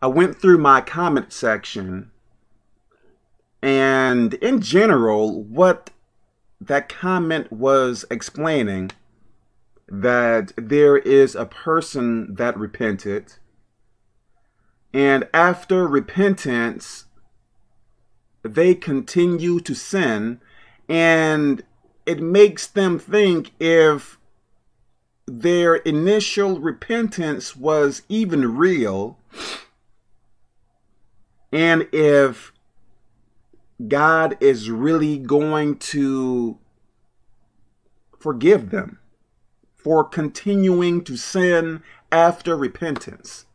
I went through my comment section, and in general, what that comment was explaining that there is a person that repented, and after repentance, they continue to sin, and it makes them think if their initial repentance was even real, and if God is really going to forgive them for continuing to sin after repentance.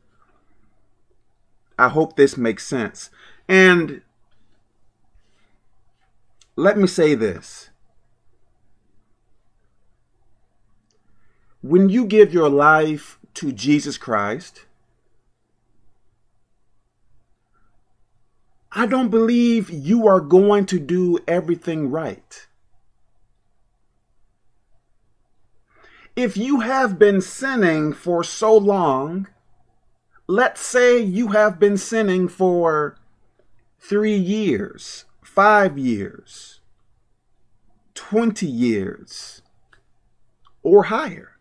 I hope this makes sense. And let me say this. When you give your life to Jesus Christ, I don't believe you are going to do everything right. If you have been sinning for so long, let's say you have been sinning for three years, five years, 20 years, or higher.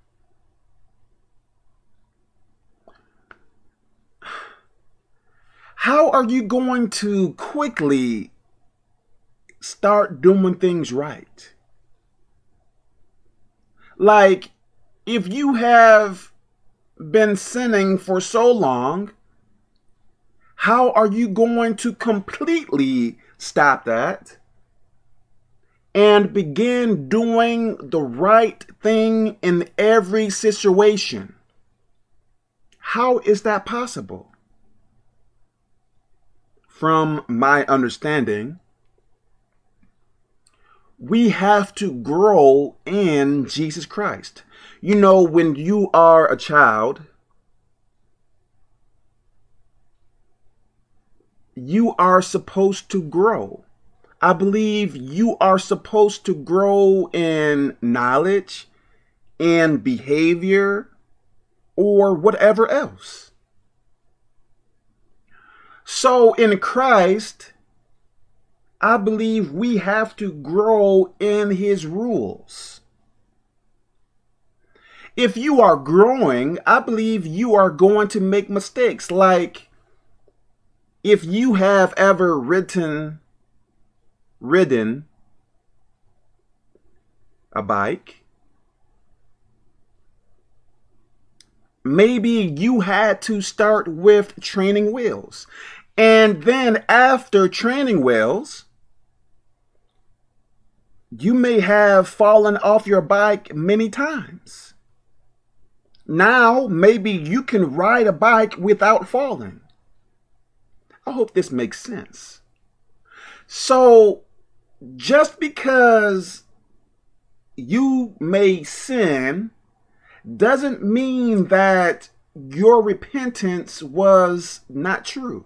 How are you going to quickly start doing things right? Like, if you have been sinning for so long, how are you going to completely stop that and begin doing the right thing in every situation? How is that possible? From my understanding, we have to grow in Jesus Christ. You know, when you are a child, you are supposed to grow. I believe you are supposed to grow in knowledge and behavior or whatever else. So in Christ, I believe we have to grow in his rules. If you are growing, I believe you are going to make mistakes. Like if you have ever written, ridden a bike, maybe you had to start with training wheels. And then after training wheels, you may have fallen off your bike many times. Now, maybe you can ride a bike without falling. I hope this makes sense. So, just because you may sin doesn't mean that your repentance was not true.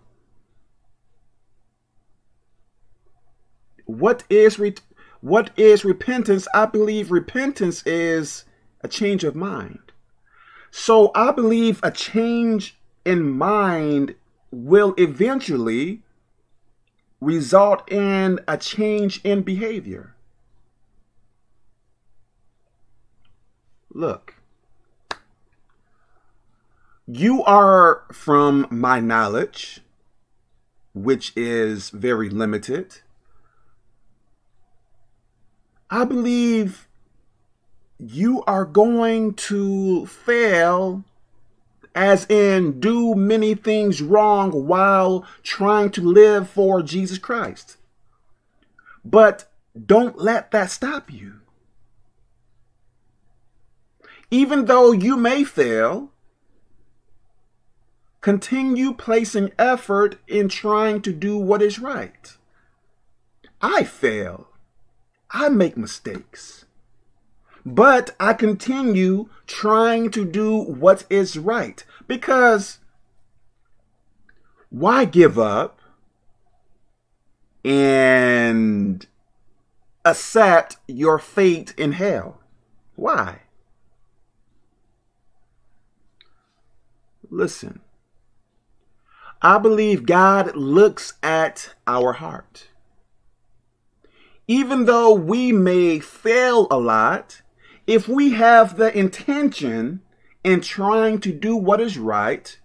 What is re- what is repentance? I believe repentance is a change of mind. So I believe a change in mind will eventually result in a change in behavior. Look, you are, from my knowledge, which is very limited, I believe you are going to fail, as in do many things wrong while trying to live for Jesus Christ. But don't let that stop you. Even though you may fail, Continue placing effort in trying to do what is right. I fail. I make mistakes. But I continue trying to do what is right because why give up and accept your fate in hell? Why? Listen, I believe God looks at our heart. Even though we may fail a lot, if we have the intention in trying to do what is right,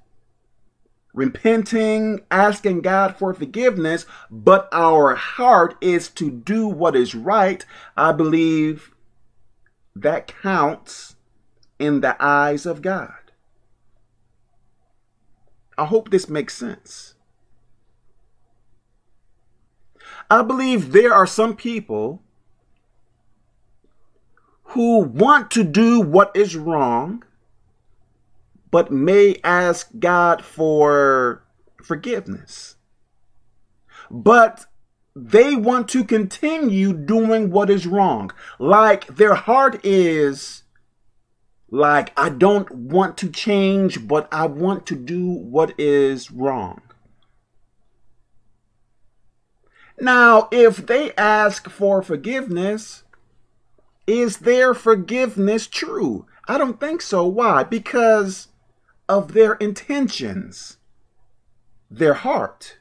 repenting, asking God for forgiveness, but our heart is to do what is right, I believe that counts in the eyes of God. I hope this makes sense. I believe there are some people who want to do what is wrong, but may ask God for forgiveness. But they want to continue doing what is wrong. Like their heart is like, I don't want to change, but I want to do what is wrong. Now, if they ask for forgiveness, is their forgiveness true? I don't think so. Why? Because of their intentions, their heart.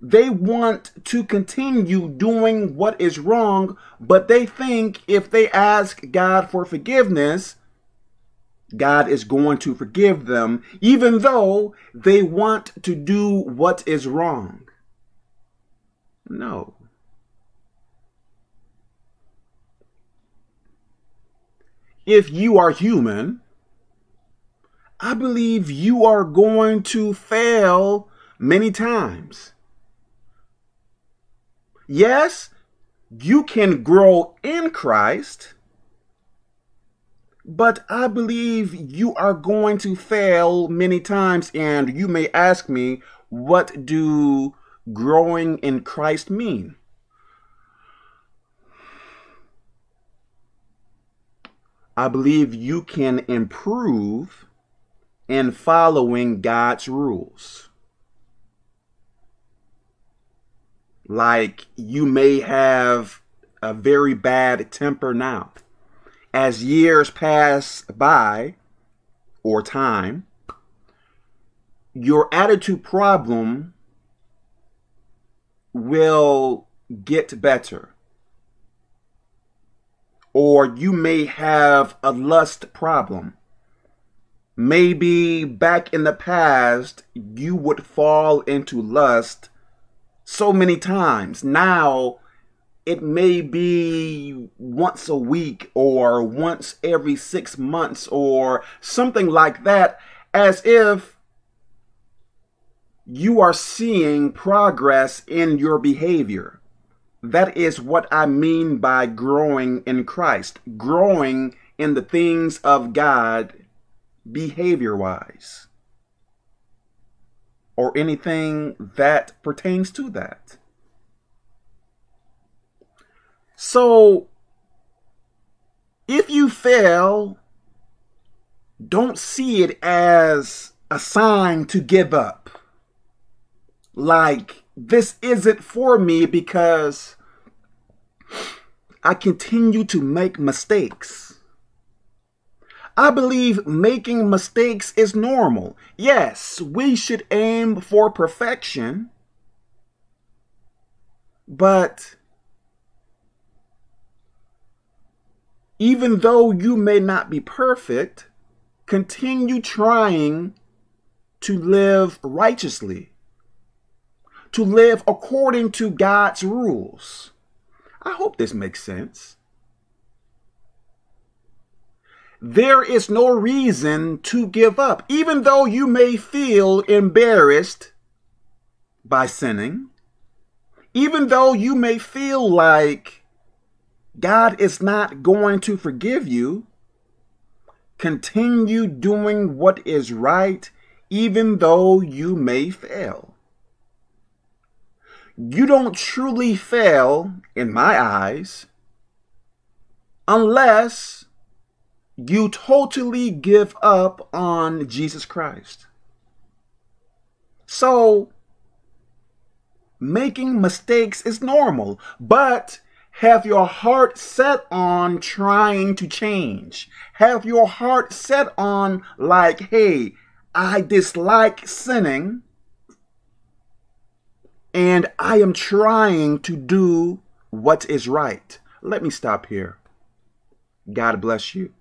They want to continue doing what is wrong, but they think if they ask God for forgiveness, God is going to forgive them, even though they want to do what is wrong. No. If you are human, I believe you are going to fail many times. Yes, you can grow in Christ, but I believe you are going to fail many times. And you may ask me, what do growing in Christ mean? I believe you can improve in following God's rules. Like you may have a very bad temper now. As years pass by, or time, your attitude problem will get better. Or you may have a lust problem. Maybe back in the past, you would fall into lust so many times. Now it may be once a week or once every six months or something like that, as if you are seeing progress in your behavior. That is what I mean by growing in Christ, growing in the things of God behavior wise or anything that pertains to that. So, if you fail, don't see it as a sign to give up. Like, this isn't for me because I continue to make mistakes. I believe making mistakes is normal. Yes, we should aim for perfection. But even though you may not be perfect, continue trying to live righteously, to live according to God's rules. I hope this makes sense there is no reason to give up, even though you may feel embarrassed by sinning, even though you may feel like God is not going to forgive you. Continue doing what is right, even though you may fail. You don't truly fail, in my eyes, unless you totally give up on Jesus Christ. So, making mistakes is normal, but have your heart set on trying to change. Have your heart set on, like, hey, I dislike sinning and I am trying to do what is right. Let me stop here. God bless you.